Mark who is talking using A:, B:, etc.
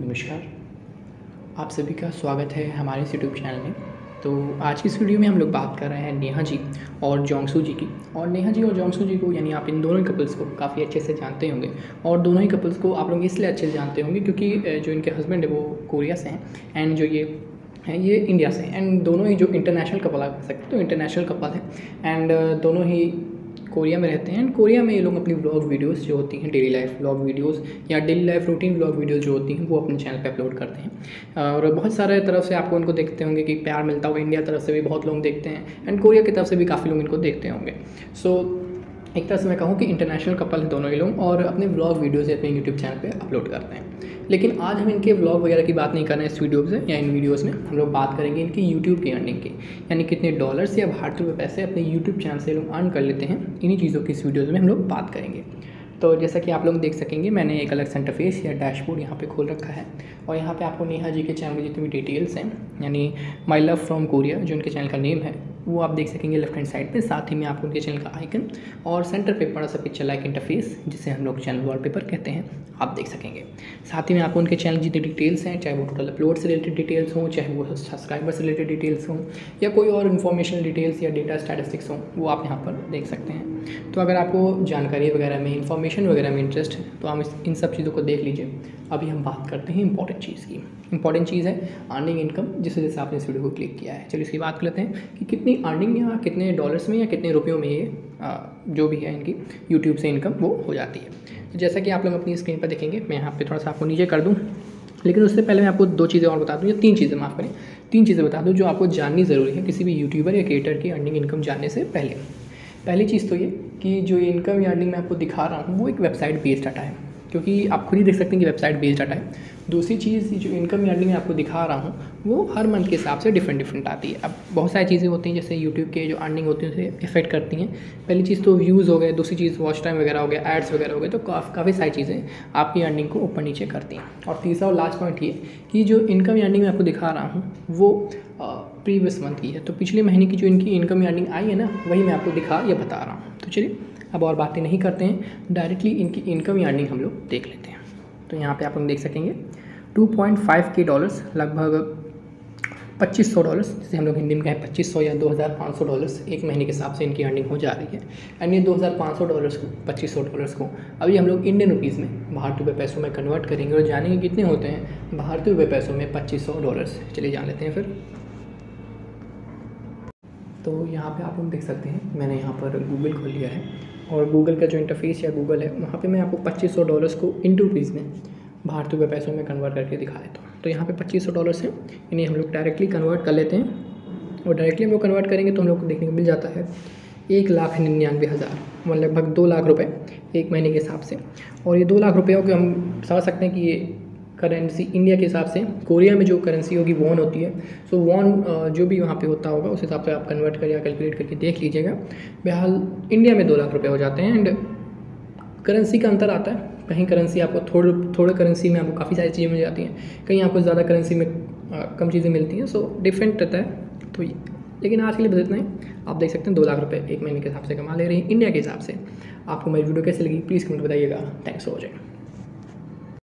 A: नमस्कार। आप सभी का स्वागत है हमारे इस यूट्यूब चैनल में। तो आज की इस वीडियो में हम लोग बात कर रहे हैं नेहा जी और जोंगसू जी की। और नेहा जी और जोंगसू जी को, यानी आप इन दोनों ही कपल्स को काफ़ी अच्छे से जानते होंगे। और दोनों ही कपल्स को आप लोग इसलिए अच्छे से जानते होंगे क्योंकि जो इनके हस्बैंड है वो कोरिया से हैं एंड जो ये हैं, ये इंडिया से एंड दोनों ही जो इंटरनेशनल कपल आप कह सकते तो इंटरनेशनल कपल है। एंड दोनों ही कोरिया में रहते हैं। एंड कोरिया में ये लोग अपनी ब्लॉग वीडियोस जो होती हैं डेली लाइफ ब्लॉग वीडियोस या daily life routine blog videos जो होती हैं वो अपने चैनल पे अपलोड करते हैं। और बहुत सारे तरफ़ से आपको इनको देखते होंगे कि प्यार मिलता होगा इंडिया तरफ़ से भी बहुत लोग देखते हैं एंड कोरिया की तरफ़ से भी काफ़ी लोग इनको देखते होंगे। सो so, एक तरह से मैं कहूँ कि इंटरनेशनल कपल है दोनों ही लोग, और अपने ब्लॉग वीडियोज़ अपने यूट्यूब चैनल पे अपलोड करते हैं। लेकिन आज हम इनके ब्लॉग वगैरह की बात नहीं कर रहे हैं इस वीडियो से, या इन वीडियोज़ में, हम लोग बात करेंगे इनकी यूट्यूब की अर्निंग की। यानी कितने डॉलर्स या भारतीय रुपये पैसे अपने यूट्यूब चैनल से लोग अर्न कर लेते हैं, इन्हीं चीज़ों की इस वीडियोज़ में हम लोग बात करेंगे। तो जैसा कि आप लोग देख सकेंगे, मैंने एक अलग सेंटरफेस या डैशबोर्ड यहाँ पे खोल रखा है, और यहाँ पे आपको नेहा जी के चैनल की जितनी भी डिटेल्स हैं, यानी माई लव फ्रॉम कोरिया जो उनके चैनल का नेम है वो आप देख सकेंगे लेफ़्ट हैंड साइड पे, साथ ही में आपको उनके चैनल का आइकन और सेंटर पे बड़ा सा पिक्चर लाइक इंटरफेस जिसे हम लोग चैनल वॉलपेपर कहते हैं, आप देख सकेंगे। साथ ही में आपको उनके चैनल जितनी डिटेल्स हैं, चाहे वो टोटल अपलोड से रिलेटेड डिटेल्स हों, चाहे वो सब्सक्राइबर से रिलेटेड डिटेल्स हों, या कोई और इन्फॉर्मेशन डिटेल्स या डेटा स्टैटिस्टिक्स हों, वो आप यहाँ पर देख सकते हैं। तो अगर आपको जानकारी वगैरह में इन्फॉर्मेशन वगैरह में इंटरेस्ट है तो आप इन सब चीज़ों को देख लीजिए। अभी हम बात करते हैं इंपॉर्टेंट चीज़ की। इंपॉर्टेंट चीज़ है अर्निंग इनकम जिस वजह से आपने इस वीडियो को क्लिक किया है। चलिए इसकी बात कर लेते हैं कि कितनी अर्निंग या कितने डॉलर्स में या कितने रुपयों में ये जो भी है इनकी यूट्यूब से इनकम वो हो जाती है। तो जैसा कि आप लोग अपनी स्क्रीन पर देखेंगे, मैं यहाँ पर थोड़ा सा आपको नीचे कर दूँ। लेकिन उससे पहले मैं आपको दो चीज़ें और बता दूँ, या तीन चीज़ें माफ़ करें। तीन चीज़ें बता दूँ जो आपको जाननी ज़रूरी है किसी भी यूट्यूबर या क्रिएटर की अर्निंग इनकम जानने से पहले। पहली चीज़ तो ये कि जो इनकम या मैं आपको दिखा रहा हूँ, वो एक वेबसाइट बेस्ड डाटा है, क्योंकि आप खुद ही देख सकते हैं कि वेबसाइट बेस्ड डाटा है। दूसरी चीज़ जो इनकम अर्निंग मैं आपको दिखा रहा हूँ, वो हर मंथ के हिसाब से डिफरेंट डिफरेंट आती है। अब बहुत सारी चीज़ें होती हैं, जैसे यूट्यूब के जो अर्निंग होती है, उसे इफ़ेक्ट करती हैं। पहली चीज़ तो व्यूज़ हो गए, दूसरी चीज़ वॉच टाइम वगैरह हो गया एड्स वगैरह हो गए तो काफ़ी सारी चीज़ें आपकी अर्निंग को ऊपर नीचे करती हैं। और तीसरा और लास्ट पॉइंट ये कि जो इनकम अर्निंग मैं आपको दिखा रहा हूँ, वो प्रीवियस मंथ की है। तो पिछले महीने की जो इनकी इनकम अर्निंग आई है ना, वही मैं आपको दिखा या बता रहा हूँ। तो चलिए, अब और बातें नहीं करते हैं। डायरेक्टली इनकी इनकम अर्निंग हम लोग देख लेते हैं। तो यहाँ पे आप लोग देख सकेंगे। 2.5 के डॉलर्स लगभग 2500 डॉलर्स जिसे हम लोग हिंदी में कहें 2500 या 2500 डॉलर्स एक महीने के हिसाब से इनकी अर्निंग हो जा रही है। एंड ये 2500 डॉलर्स को 2500 डॉलर्स को, अभी हम लोग इंडियन रुपीज़ में, भारतीय रुपये पैसों में कन्वर्ट करेंगे और जानेंगे कितने होते हैं। भारतीय रुपये पैसों में 2500 डॉलर्स चलिए जान लेते हैं फिर। तो यहाँ पे आप लोग देख सकते हैं, मैंने यहाँ पर गूगल खोल लिया है और गूगल का जो इंटरफेस या गूगल है, वहाँ पे मैं आपको पच्चीस सौ डॉलर्स को इंटू रुपीज़ में भारतीय पैसों में कन्वर्ट करके दिखा देता हूँ। तो यहाँ पे पच्चीस सौ डॉलर्स हैं, इन्हें हम लोग डायरेक्टली कन्वर्ट कर लेते हैं और डायरेक्टली हम लोग कन्वर्ट करेंगे तो हम लोग को देखने को मिल जाता है एक लाख निन्यानवे हज़ार मतलब लगभग दो लाख रुपये एक महीने के हिसाब से। और ये दो लाख रुपये को हम समझ सकते हैं कि ये करेंसी इंडिया के हिसाब से कोरिया में जो करेंसी होगी वॉन होती है। सो so, वॉन जो भी वहाँ पे होता होगा उस हिसाब से आप कन्वर्ट कर या कैलकुलेट करके देख लीजिएगा। बहरहाल इंडिया में दो लाख रुपये हो जाते हैं एंड करेंसी का अंतर आता है। कहीं करेंसी आपको थोड़े थोड़े करेंसी में आपको काफ़ी सारी चीज़ें मिल जाती हैं। कहीं आपको ज़्यादा करेंसी में आ, कम चीज़ें मिलती हैं। सो डिफरेंट रहता है। तो लेकिन आज के लिए बस इतना ही। आप देख सकते हैं दो लाख रुपये एक महीने के हिसाब से कमा ले रही हैं इंडिया के हिसाब से। आपको मेरी वीडियो कैसे लगी प्लीज़ कमेंट बताइएगा। Thanks for watching